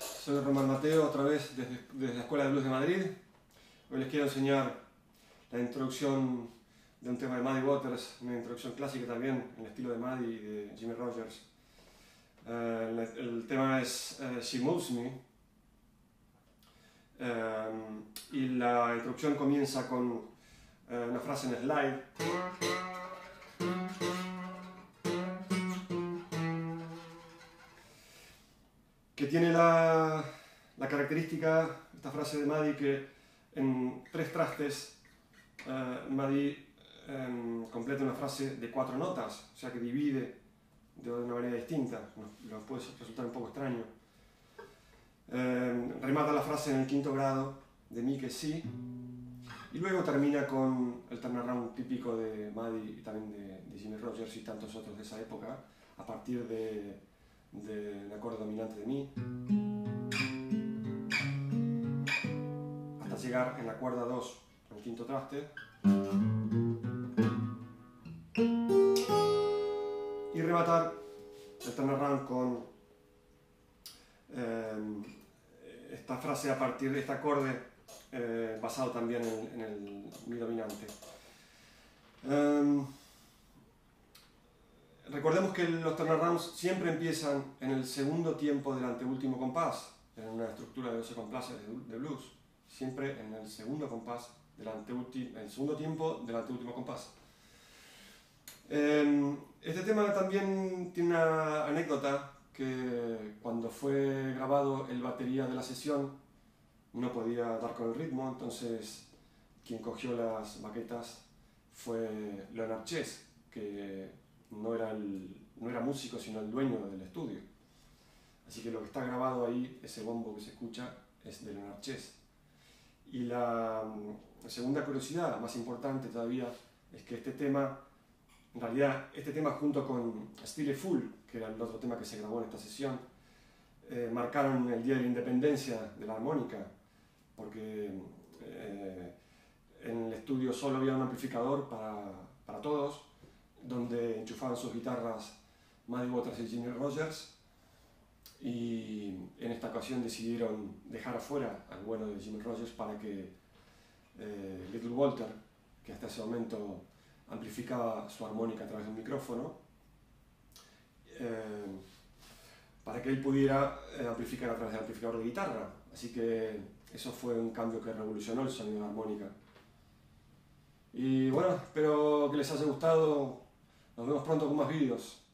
soy Román Mateo, otra vez desde, desde, la Escuela de Blues de Madrid. Hoy les quiero enseñar la introducción de un tema de Muddy Waters, una introducción clásica también, en el estilo de Muddy y de Jimmy Rogers. Uh, el, tema es uh, She Moves Me. Um, y la introducción comienza con una frase en slide. Tiene la, la, característica, esta frase de Maddy, que en tres trastes uh, Maddy um, completa una frase de cuatro notas, o sea que divide de una manera distinta, nos, puede resultar un poco extraño. Um, remata la frase en el quinto grado de Mi que sí, y luego termina con el turnaround típico de Maddy y también de, de Jimmy Rogers y tantos otros de esa época, a partir de acorde dominante de Mi hasta llegar en la cuerda 2 el quinto traste y rematar el turnaround con eh, esta frase a partir de este acorde eh, basado también en, el Mi dominante. Um, Recordemos que los turnarounds siempre empiezan en el segundo tiempo del anteúltimo compás, en una estructura de 12 compases de blues, siempre en el segundo compás del anteúltimo, el segundo tiempo del anteúltimo compás. Em, este tema también tiene una anécdota que cuando fue grabado el batería de la sesión no podía dar con el ritmo, entonces quien cogió las baquetas fue Leonard Chess, que no era, el, no era músico, sino el dueño del estudio. Así que lo que está grabado ahí, ese bombo que se escucha, es de Leonard Chess. Y la, la segunda curiosidad, más importante todavía, es que este tema, en realidad, este tema junto con Stile Full, que era el otro tema que se grabó en esta sesión, eh, marcaron el Día de la Independencia de la armónica, porque eh, en el estudio solo había un amplificador para, para todos, donde enchufaban sus guitarras Muddy Waters y Jimmy Rogers y en esta ocasión decidieron dejar afuera al bueno de Jimmy Rogers para que eh, Little Walter, que hasta ese momento amplificaba su armónica a través de un micrófono, eh, para que él pudiera eh, amplificar a través del amplificador de guitarra. Así que eso fue un cambio que revolucionó el sonido de la armónica. Y bueno, espero que les haya gustado nos vemos pronto con más vídeos.